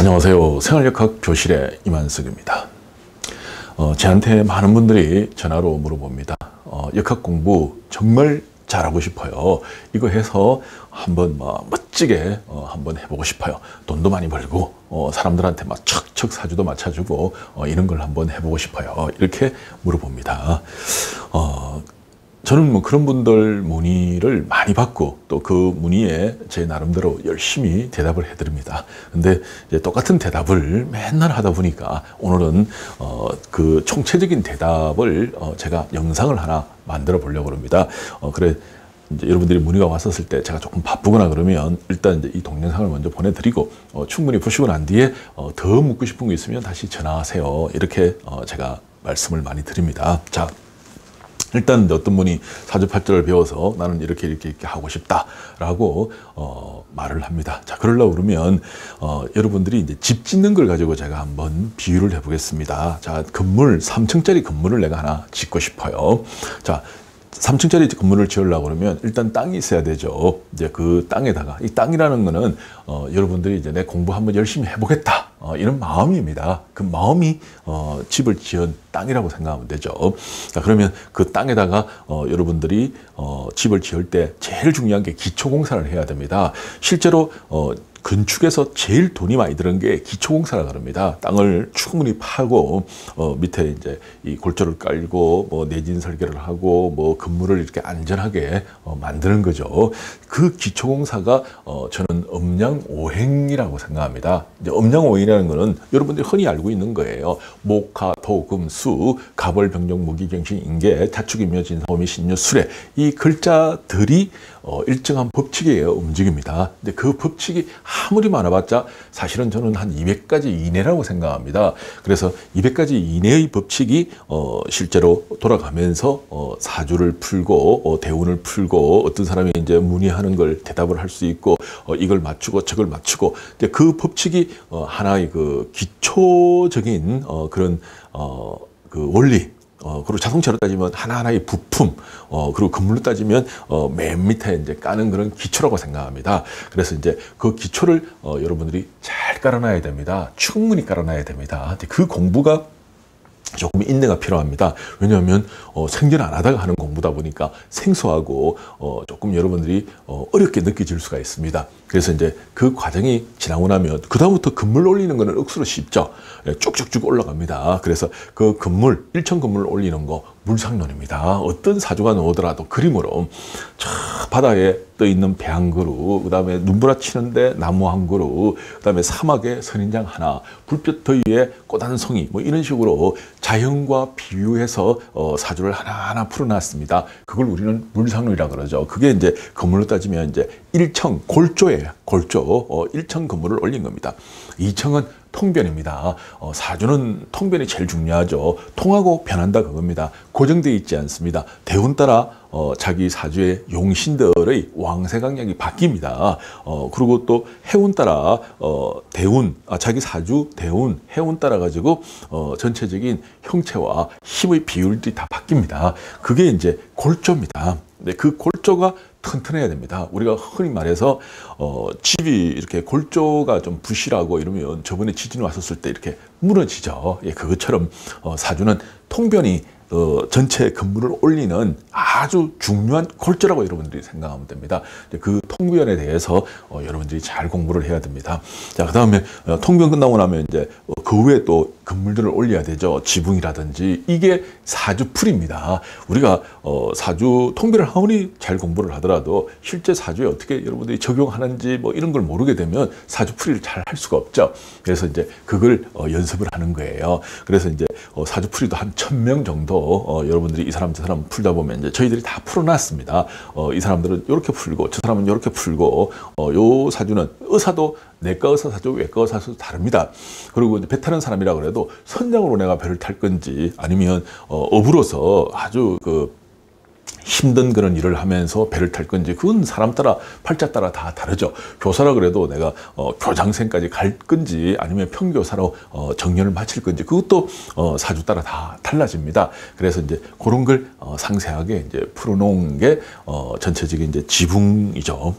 안녕하세요. 생활역학 교실의 이만석입니다. 어, 저한테 많은 분들이 전화로 물어봅니다. 어, 역학 공부 정말 잘하고 싶어요. 이거 해서 한번 뭐 멋지게 어, 한번 해보고 싶어요. 돈도 많이 벌고 어, 사람들한테 막 척척 사주도 맞춰주고 어, 이런 걸 한번 해보고 싶어요. 이렇게 물어봅니다. 어, 저는 뭐 그런 분들 문의를 많이 받고 또 그 문의에 제 나름대로 열심히 대답을 해드립니다. 근데 이제 똑같은 대답을 맨날 하다 보니까 오늘은 어 그 총체적인 대답을 어 제가 영상을 하나 만들어 보려고 합니다. 어 그래 이제 여러분들이 문의가 왔었을 때 제가 조금 바쁘거나 그러면 일단 이제 이 동영상을 먼저 보내드리고 어 충분히 보시고 난 뒤에 어 더 묻고 싶은 거 있으면 다시 전화하세요. 이렇게 어 제가 말씀을 많이 드립니다. 자. 일단 어떤 분이 사주팔자를 배워서 나는 이렇게 이렇게 이렇게 하고 싶다라고 어, 말을 합니다. 자 그러려고 그러면 어, 여러분들이 이제 집 짓는 걸 가지고 제가 한번 비유를 해보겠습니다. 자 건물 3층짜리 건물을 내가 하나 짓고 싶어요. 자 3층짜리 건물을 지으려고 그러면 일단 땅이 있어야 되죠. 이제 그 땅에다가 이 땅이라는 거는 어, 여러분들이 이제 내 공부 한번 열심히 해보겠다 어, 이런 마음입니다. 그 마음이 어, 집을 지은 땅이라고 생각하면 되죠. 자, 그러면 그 땅에다가 어, 여러분들이 어, 집을 지을 때 제일 중요한 게 기초 공사를 해야 됩니다. 실제로 어, 건축에서 제일 돈이 많이 드는 게 기초공사라 그럽니다. 땅을 충분히 파고 어, 밑에 이제 이 골조를 깔고 뭐 내진 설계를 하고 뭐 건물을 이렇게 안전하게 어, 만드는 거죠. 그 기초공사가 어, 저는 음양오행이라고 생각합니다. 이제 음양오행이라는 거는 여러분들이 흔히 알고 있는 거예요. 목화, 토, 금, 수, 가벌, 병정, 무기, 경신, 인계, 자축, 임묘, 진사, 오미, 신유, 수레 이 글자들이 어, 일정한 법칙에 의해 움직입니다. 근데 그 법칙이 아무리 많아봤자 사실은 저는 한 200가지 이내라고 생각합니다. 그래서 200가지 이내의 법칙이 어, 실제로 돌아가면서 어, 사주를 풀고 어, 대운을 풀고 어떤 사람이 이제 문의하는 걸 대답을 할 수 있고 어, 이걸 맞추고 저걸 맞추고 이제 그 법칙이 어, 하나의 그 기초적인 어, 그런 어, 그 원리 어, 그리고 자동차로 따지면 하나하나의 부품, 어, 그리고 건물로 따지면, 어, 맨 밑에 이제 까는 그런 기초라고 생각합니다. 그래서 이제 그 기초를, 어, 여러분들이 잘 깔아놔야 됩니다. 충분히 깔아놔야 됩니다. 그 공부가 조금 인내가 필요합니다. 왜냐하면 어, 생전 안 하다가 하는 공부다 보니까 생소하고 어, 조금 여러분들이 어, 어렵게 느껴질 수가 있습니다. 그래서 이제 그 과정이 지나고 나면 그 다음부터 건물 올리는 거는 억수로 쉽죠. 예, 쭉쭉쭉 올라갑니다. 그래서 그 건물 1층 건물 올리는 거 물상론입니다. 어떤 사주가 나오더라도 그림으로 저 바다에 떠 있는 배 한 그루, 그 다음에 눈보라 치는데 나무 한 그루, 그 다음에 사막에 선인장 하나, 불볕 더위에 꽃 한 송이, 뭐 이런 식으로 자연과 비유해서 어, 사주를 하나하나 풀어놨습니다. 그걸 우리는 물상론이라 그러죠. 그게 이제 건물로 따지면 이제 1층 골조예요. 골조. 어, 1층 건물을 올린 겁니다. 2층은 통변입니다. 어, 사주는 통변이 제일 중요하죠. 통하고 변한다 그겁니다. 고정되어 있지 않습니다. 대운 따라 어, 자기 사주의 용신들의 왕세 강약이 바뀝니다. 어, 그리고 또 해운 따라 어, 대운, 아, 자기 사주 대운, 해운 따라 가지고 어, 전체적인 형체와 힘의 비율들이 다 바뀝니다. 그게 이제 골조입니다. 네, 그 골조가 튼튼해야 됩니다. 우리가 흔히 말해서 어, 집이 이렇게 골조가 좀 부실하고 이러면 저번에 지진이 왔었을 때 이렇게 무너지죠. 예, 그것처럼 어, 사주는 통변이 어, 전체 건물을 올리는 아주 중요한 골조라고 여러분들이 생각하면 됩니다. 그 통변에 대해서 어, 여러분들이 잘 공부를 해야 됩니다. 자, 그 다음에 어, 통변 끝나고 나면 이제 어, 그 후에 또 건물들을 올려야 되죠. 지붕이라든지 이게 사주풀입니다. 우리가 어, 사주 통변을 아무리 잘 공부를 하더라도 실제 사주에 어떻게 여러분들이 적용하는지 뭐 이런 걸 모르게 되면 사주풀이를 잘 할 수가 없죠. 그래서 이제 그걸 어, 연습을 하는 거예요. 그래서 이제 어, 사주풀이도 한 천 명 정도 어, 여러분들이 이 사람 저 사람 풀다 보면 이제 저희들이 다 풀어놨습니다. 어, 이 사람들은 이렇게 풀고 저 사람은 이렇게 풀고 어, 요 사주는 의사도 내과 의사 사주, 외과 의사 사주 다릅니다. 그리고 배 타는 사람이라 그래도 선장으로 내가 배를 탈 건지 아니면 어, 업으로서 아주 그 힘든 그런 일을 하면서 배를 탈 건지 그건 사람 따라 팔자 따라 다 다르죠. 교사라 그래도 내가 어, 교장생까지 갈 건지 아니면 평교사로 어, 정년을 마칠 건지 그것도 어, 사주 따라 다 달라집니다. 그래서 이제 그런 걸 어, 상세하게 이제 풀어놓은 게 어, 전체적인 이제 지붕이죠.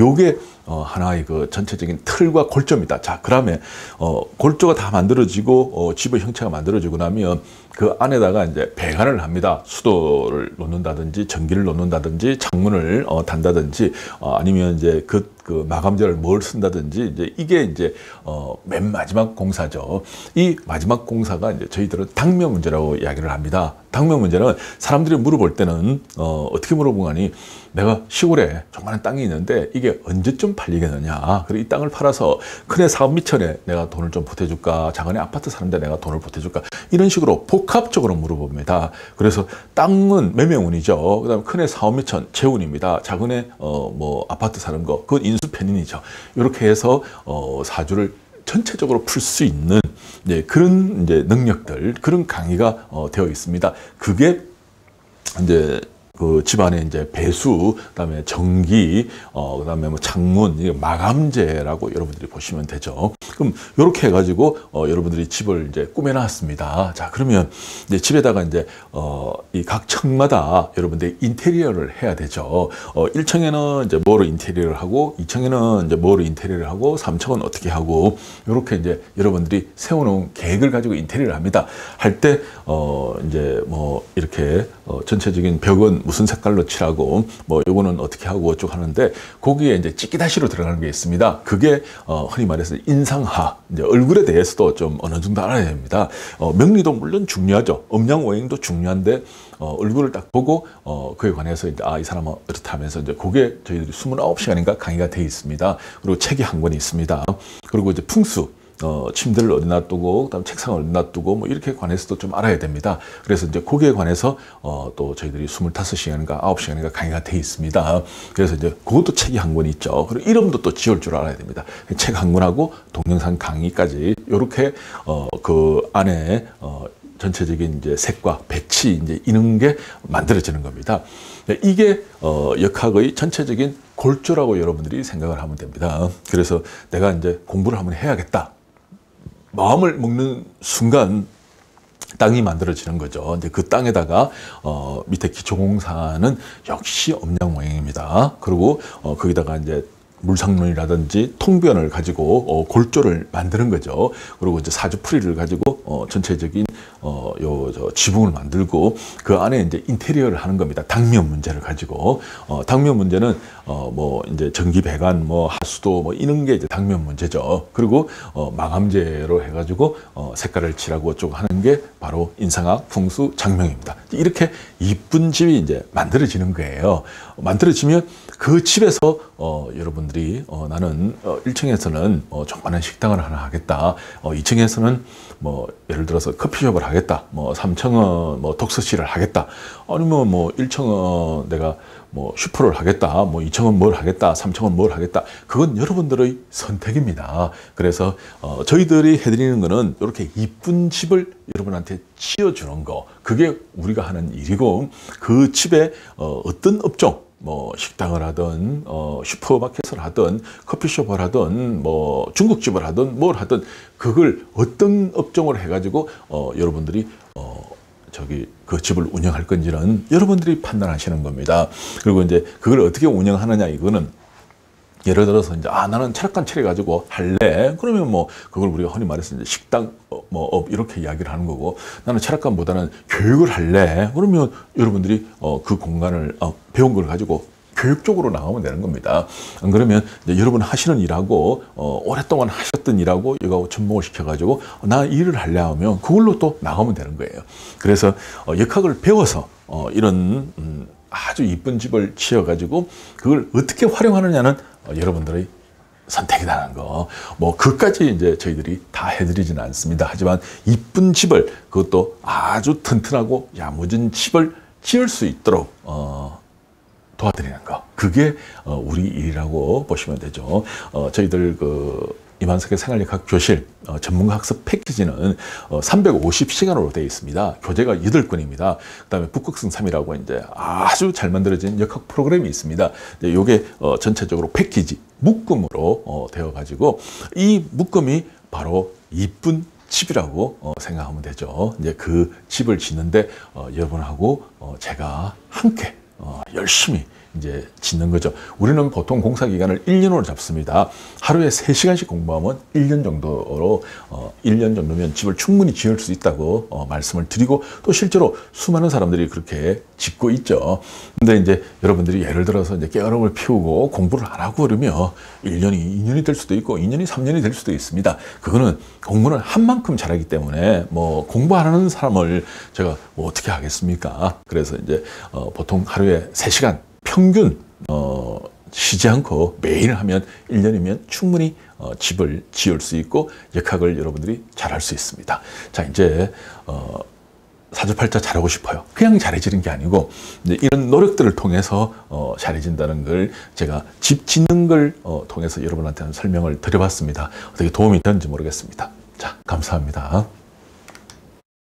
요게 어, 하나의 그 전체적인 틀과 골조입니다. 자, 그다음에 어, 골조가 다 만들어지고 어, 집의 형체가 만들어지고 나면 그 안에다가 이제 배관을 합니다. 수도를 놓는다든지 전기를 놓는다든지 창문을 어, 단다든지 어, 아니면 이제 그, 그 마감재를 뭘 쓴다든지 이제 이게 이제 어, 맨 마지막 공사죠. 이 마지막 공사가 이제 저희들은 당면 문제라고 이야기를 합니다. 당면 문제는 사람들이 물어볼 때는 어, 어떻게 물어보가니 내가 시골에 조그마한 땅이 있는데 이게 언제쯤 팔리겠느냐. 그리고 이 땅을 팔아서 큰애 사업 미천에 내가 돈을 좀 보태줄까. 작은애 아파트 사는데 내가 돈을 보태줄까. 이런 식으로 복합적으로 물어봅니다. 그래서 땅은 매매운이죠. 그 다음에 큰애 사업 밑천 재운입니다. 작은애 어, 뭐 아파트 사는 거 그건 인수 편인이죠. 이렇게 해서 어, 사주를 전체적으로 풀 수 있는 이제 그런 이제 능력들 그런 강의가 어, 되어 있습니다. 그게 이제 그 집안에 이제 배수, 그다음에 전기, 어 그다음에 뭐 창문, 이게 마감재라고 여러분들이 보시면 되죠. 그럼 이렇게 해가지고 어 여러분들이 집을 이제 꾸며놨습니다. 자 그러면 이제 집에다가 이제 어 이 각 층마다 여러분들이 인테리어를 해야 되죠. 어 1층에는 이제 뭐로 인테리어를 하고 2층에는 이제 뭐로 인테리어를 하고 3층은 어떻게 하고 이렇게 이제 여러분들이 세워놓은 계획을 가지고 인테리어를 합니다. 할 때 어 이제 뭐 이렇게 어 전체적인 벽은 무슨 색깔로 칠하고 뭐 요거는 어떻게 하고 어쩌고 하는데 거기에 이제 찌끼다시로 들어가는 게 있습니다. 그게 어 흔히 말해서 인상하 이제 얼굴에 대해서도 좀 어느 정도 알아야 됩니다. 어 명리도 물론 중요하죠. 음양 오행도 중요한데 어 얼굴을 딱 보고 어 그에 관해서 이제 아 이 사람은 이렇다 하면서 이제 그게 저희들이 29시간인가 강의가 돼 있습니다. 그리고 책이 한 권이 있습니다. 그리고 이제 풍수 어, 침대를 어디 놔두고, 그다음 책상을 어디 놔두고, 뭐 이렇게 관해서도 좀 알아야 됩니다. 그래서 이제 거기에 관해서 어, 또 저희들이 25시간인가 9시간인가 강의가 돼 있습니다. 그래서 이제 그것도 책이 한 권이 있죠. 그리고 이름도 또 지을 줄 알아야 됩니다. 책 한 권하고 동영상 강의까지 이렇게 어, 그 안에 어, 전체적인 이제 색과 배치 이제 이런 게 만들어지는 겁니다. 네, 이게 어, 역학의 전체적인 골조라고 여러분들이 생각을 하면 됩니다. 그래서 내가 이제 공부를 한번 해야겠다. 마음을 먹는 순간 땅이 만들어지는 거죠. 이제 그 땅에다가 어, 밑에 기초공사는 역시 엄양 모양입니다. 그리고 어, 거기다가 이제 물상론이라든지 통변을 가지고 어, 골조를 만드는 거죠. 그리고 이제 사주풀이를 가지고 어, 전체적인 어, 요, 저 지붕을 만들고 그 안에 이제 인테리어를 하는 겁니다. 당면 문제를 가지고 어, 당면 문제는 어, 뭐 이제 전기 배관, 뭐 하수도 뭐 이런 게 이제 당면 문제죠. 그리고 어, 마감재로 해가지고 어, 색깔을 칠하고 쭉 하는 게 바로 인상학, 풍수, 장명입니다. 이렇게 이쁜 집이 이제 만들어지는 거예요. 만들어지면 그 집에서 어, 여러분들이 어, 나는 어, 1층에서는 어, 조그마한 식당을 하나 하겠다. 어, 2층에서는 뭐 예를 들어서 커피숍을 하겠다. 뭐 3층은 뭐 독서실을 하겠다. 아니면 뭐 1층은 내가 뭐 슈퍼를 하겠다. 뭐 2층은 뭘 하겠다. 3층은 뭘 하겠다. 그건 여러분들의 선택입니다. 그래서 어, 저희들이 해드리는 거는 이렇게 이쁜 집을 여러분한테 지어주는 거. 그게 우리가 하는 일이고 그 집에 어, 어떤 업종 뭐 식당을 하든 어 슈퍼마켓을 하든 커피숍을 하든 뭐 중국집을 하든 뭘 하든 그걸 어떤 업종을 해가지고 어 여러분들이 어 저기 그 집을 운영할 건지는 여러분들이 판단하시는 겁니다. 그리고 이제 그걸 어떻게 운영하느냐 이거는 예를 들어서 이제 아 나는 철학관 차려 가지고 할래 그러면 뭐 그걸 우리가 흔히 말해서 이제 식당 어, 뭐업 이렇게 이야기를 하는 거고 나는 철학관보다는 교육을 할래 그러면 여러분들이 어, 그 공간을 어, 배운 걸 가지고 교육적으로 나가면 되는 겁니다. 안 그러면 여러분 하시는 일하고 어, 오랫동안 하셨던 일하고 이거 접목을 시켜가지고 나 일을 하려 하면 그걸로 또 나가면 되는 거예요. 그래서 어, 역학을 배워서 어, 이런 음, 아주 이쁜 집을 지어가지고 그걸 어떻게 활용하느냐는 어, 여러분들의 선택이라는 거. 뭐, 그까지 이제 저희들이 다 해드리지는 않습니다. 하지만 이쁜 집을, 그것도 아주 튼튼하고 야무진 집을 지을 수 있도록, 어, 도와드리는 거. 그게, 어, 우리 일이라고 보시면 되죠. 어, 저희들 그, 이만석의 생활역학 교실 어, 전문가 학습 패키지는 어, 350시간으로 되어 있습니다. 교재가 8권입니다. 그 다음에 북극성 3이라고 이제 아주 잘 만들어진 역학 프로그램이 있습니다. 이제 요게 어, 전체적으로 패키지 묶음으로 어, 되어 가지고 이 묶음이 바로 이쁜 집이라고 어, 생각하면 되죠. 이제 그 집을 짓는데 어, 여러분하고 어, 제가 함께 어, 열심히 이제 짓는 거죠. 우리는 보통 공사 기간을 1년으로 잡습니다. 하루에 3시간씩 공부하면 1년 정도로 어 1년 정도면 집을 충분히 지을 수 있다고 어 말씀을 드리고 또 실제로 수많은 사람들이 그렇게 짓고 있죠. 근데 이제 여러분들이 예를 들어서 이제 깨어름을 피우고 공부를 안 하고 그러면 1년이 2년이 될 수도 있고 2년이 3년이 될 수도 있습니다. 그거는 공부는 한 만큼 잘하기 때문에 뭐 공부 안 하는 사람을 제가 뭐 어떻게 하겠습니까? 그래서 이제 어 보통 하루에 3시간 평균 어, 쉬지 않고 매일 하면 1년이면 충분히 어, 집을 지을 수 있고 역학을 여러분들이 잘할 수 있습니다. 자 이제 어, 사주팔자 잘하고 싶어요. 그냥 잘해지는 게 아니고 이런 노력들을 통해서 어, 잘해진다는 걸 제가 집 짓는 걸 어, 통해서 여러분한테 는 설명을 드려봤습니다. 어떻게 도움이 되는지 모르겠습니다. 자 감사합니다.